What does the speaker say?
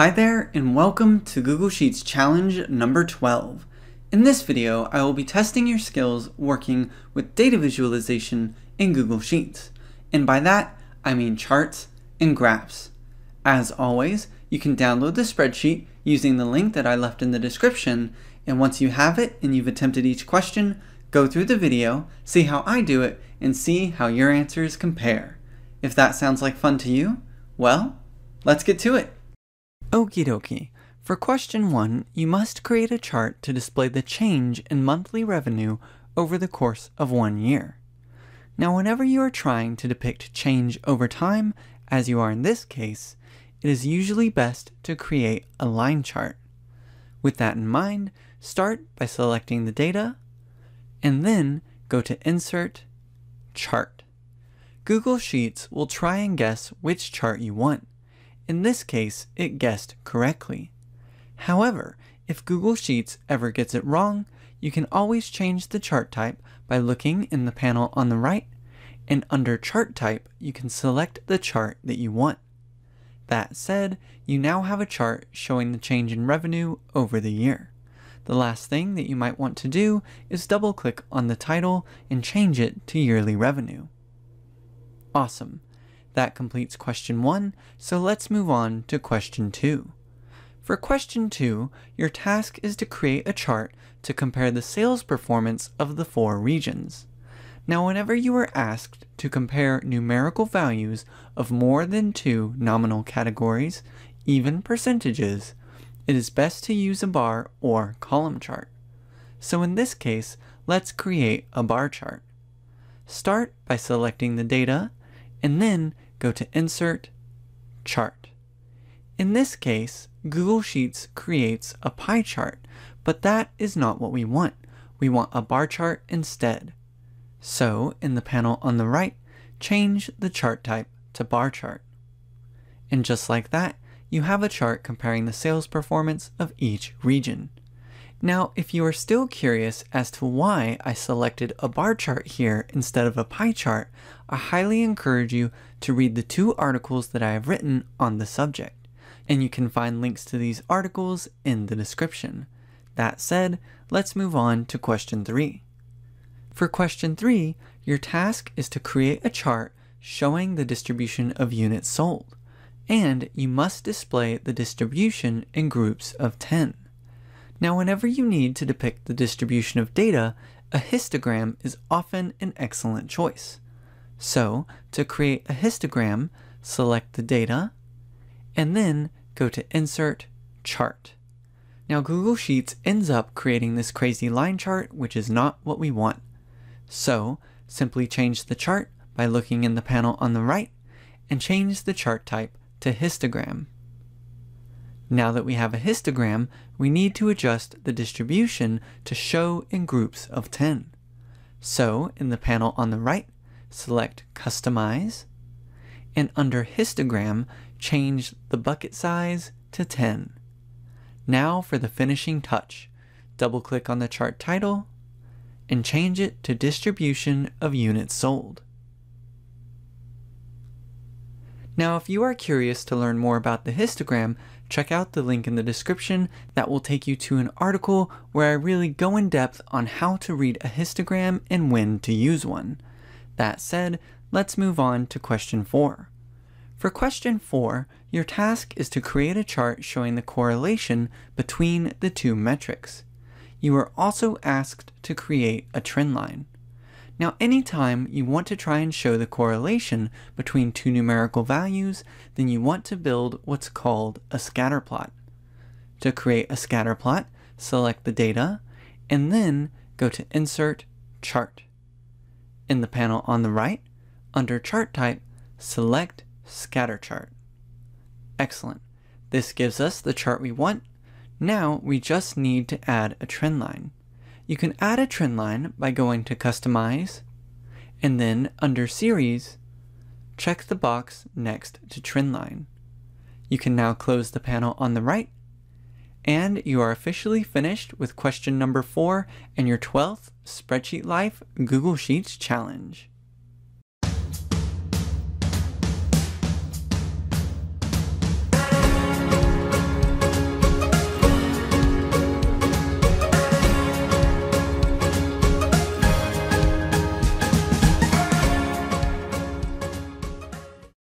Hi there and welcome to Google Sheets challenge number 12. In this video, I will be testing your skills working with data visualization in Google Sheets. And by that, I mean charts and graphs. As always, you can download the spreadsheet using the link that I left in the description, and once you have it and you've attempted each question, go through the video, see how I do it, and see how your answers compare. If that sounds like fun to you, well, let's get to it. Okie dokie. For question one, you must create a chart to display the change in monthly revenue over the course of one year. Now, whenever you are trying to depict change over time, as you are in this case, it is usually best to create a line chart. With that in mind, start by selecting the data, and then go to Insert, Chart. Google Sheets will try and guess which chart you want. In this case, it guessed correctly. However, if Google Sheets ever gets it wrong, you can always change the chart type by looking in the panel on the right, and under Chart Type, you can select the chart that you want. That said, you now have a chart showing the change in revenue over the year. The last thing that you might want to do is double click on the title and change it to yearly revenue. Awesome. That completes question one, so let's move on to question two. For question two, your task is to create a chart to compare the sales performance of the four regions. Now, whenever you are asked to compare numerical values of more than two nominal categories, even percentages, it is best to use a bar or column chart. So in this case, let's create a bar chart. Start by selecting the data and then go to Insert, Chart. In this case, Google Sheets creates a pie chart, but that is not what we want. We want a bar chart instead. So, in the panel on the right, change the chart type to bar chart. And just like that, you have a chart comparing the sales performance of each region. Now, if you are still curious as to why I selected a bar chart here instead of a pie chart, I highly encourage you to read the two articles that I have written on the subject, and you can find links to these articles in the description. That said, let's move on to question 3. For question 3, your task is to create a chart showing the distribution of units sold, and you must display the distribution in groups of 10. Now, whenever you need to depict the distribution of data, a histogram is often an excellent choice. So, to create a histogram, select the data, and then go to Insert, Chart. Now, Google Sheets ends up creating this crazy line chart, which is not what we want. So, simply change the chart by looking in the panel on the right, and change the chart type to histogram. Now that we have a histogram, we need to adjust the distribution to show in groups of 10. So, in the panel on the right, select Customize, and under Histogram, change the bucket size to 10. Now for the finishing touch, double-click on the chart title, and change it to Distribution of Units Sold. Now, if you are curious to learn more about the histogram, check out the link in the description that will take you to an article where I really go in depth on how to read a histogram and when to use one. That said, let's move on to question 4. For question 4, your task is to create a chart showing the correlation between the two metrics. You are also asked to create a trend line. Now, anytime you want to try and show the correlation between two numerical values, then you want to build what's called a scatter plot. To create a scatter plot, select the data, and then go to Insert, Chart. In the panel on the right, under Chart Type, select Scatter Chart. Excellent. This gives us the chart we want. Now we just need to add a trend line. You can add a trend line by going to Customize, and then under Series, check the box next to Trend Line. You can now close the panel on the right, and you are officially finished with question number 4 and your 12th Spreadsheet Life Google Sheets Challenge.